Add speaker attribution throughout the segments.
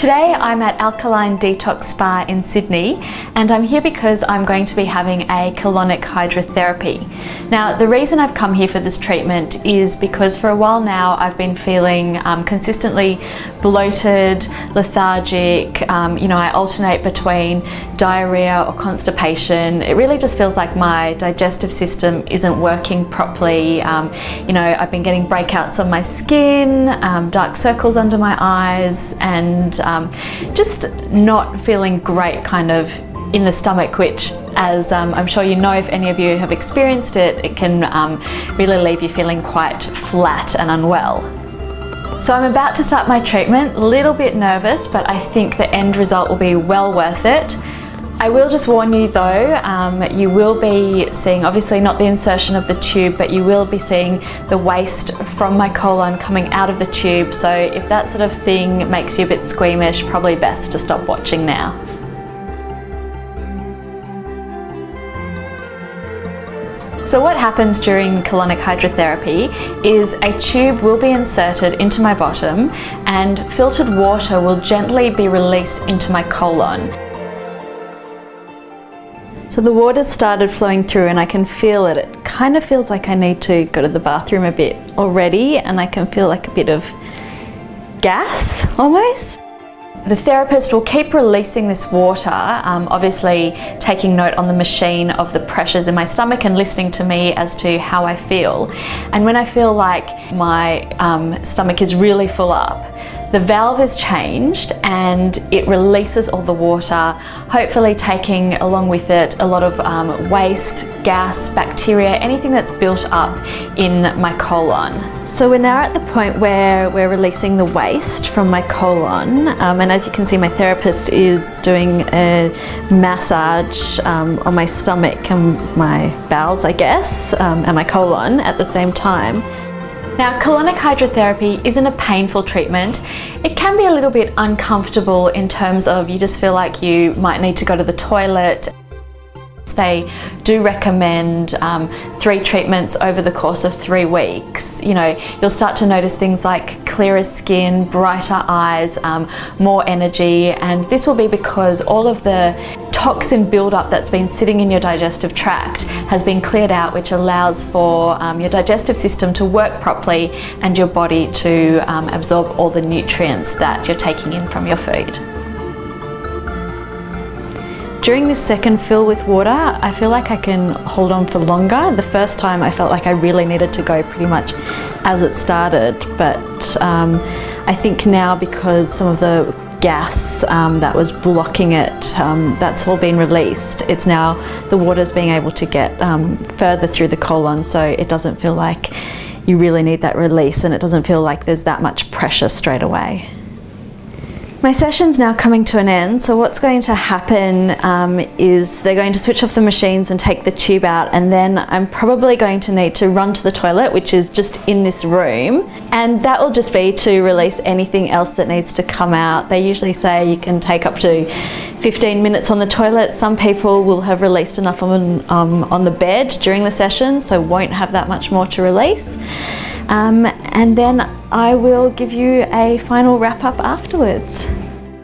Speaker 1: Today I'm at Alkaline Detox Spa in Sydney and I'm here because I'm going to be having a colonic hydrotherapy. Now the reason I've come here for this treatment is because for a while now I've been feeling um, consistently bloated, lethargic, um, you know I alternate between diarrhea or constipation. It really just feels like my digestive system isn't working properly. Um, you know I've been getting breakouts on my skin, um, dark circles under my eyes and um, just not feeling great kind of in the stomach, which, as um, I'm sure you know, if any of you have experienced it, it can um, really leave you feeling quite flat and unwell. So I'm about to start my treatment, a little bit nervous, but I think the end result will be well worth it. I will just warn you though, um, you will be seeing, obviously not the insertion of the tube, but you will be seeing the waste from my colon coming out of the tube. So if that sort of thing makes you a bit squeamish, probably best to stop watching now. So what happens during colonic hydrotherapy is a tube will be inserted into my bottom and filtered water will gently be released into my colon. So the water started flowing through and I can feel it. It kind of feels like I need to go to the bathroom a bit already and I can feel like a bit of gas almost. The therapist will keep releasing this water, um, obviously taking note on the machine of the pressures in my stomach and listening to me as to how I feel. And when I feel like my um, stomach is really full up, the valve is changed and it releases all the water, hopefully taking along with it a lot of um, waste, gas, bacteria, anything that's built up in my colon. So we're now at the point where we're releasing the waste from my colon um, and as you can see my therapist is doing a massage um, on my stomach and my bowels I guess um, and my colon at the same time. Now, colonic hydrotherapy isn't a painful treatment. It can be a little bit uncomfortable in terms of you just feel like you might need to go to the toilet. They do recommend um, three treatments over the course of three weeks. You know, you'll start to notice things like clearer skin, brighter eyes, um, more energy, and this will be because all of the toxin buildup that's been sitting in your digestive tract has been cleared out, which allows for um, your digestive system to work properly and your body to um, absorb all the nutrients that you're taking in from your food. During this second fill with water, I feel like I can hold on for longer. The first time I felt like I really needed to go pretty much as it started, but um, I think now because some of the gas um, that was blocking it, um, that's all been released. It's now the water's being able to get um, further through the colon so it doesn't feel like you really need that release and it doesn't feel like there's that much pressure straight away. My session's now coming to an end, so what's going to happen um, is they're going to switch off the machines and take the tube out, and then I'm probably going to need to run to the toilet, which is just in this room, and that will just be to release anything else that needs to come out. They usually say you can take up to 15 minutes on the toilet. Some people will have released enough on, um, on the bed during the session, so won't have that much more to release. Um, and then I will give you a final wrap up afterwards.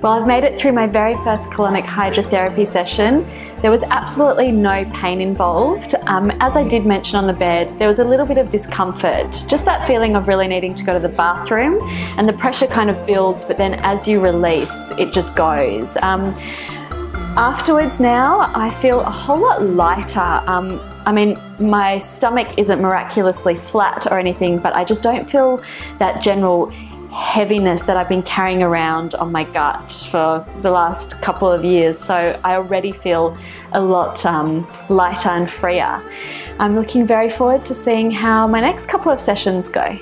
Speaker 1: Well, I've made it through my very first colonic hydrotherapy session. There was absolutely no pain involved. Um, as I did mention on the bed, there was a little bit of discomfort, just that feeling of really needing to go to the bathroom, and the pressure kind of builds, but then as you release, it just goes. Um, afterwards now, I feel a whole lot lighter. Um, I mean, my stomach isn't miraculously flat or anything, but I just don't feel that general heaviness that I've been carrying around on my gut for the last couple of years. So I already feel a lot um, lighter and freer. I'm looking very forward to seeing how my next couple of sessions go.